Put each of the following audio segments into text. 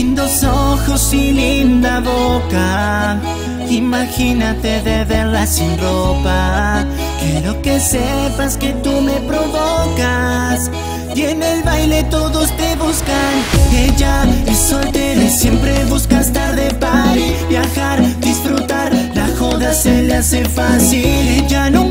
Lindos ojos y linda boca. Imagínate de verla sin ropa. Quiero que sepas que tú me provocas. Y en el baile todos te buscan. Ella es soltera y siempre busca estar de party, viajar, disfrutar. La joda se le hace fácil. Ella no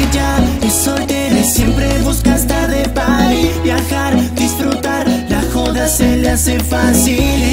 Ella es soltera y siempre busca estar de party Viajar, disfrutar, la joda se le hace fácil.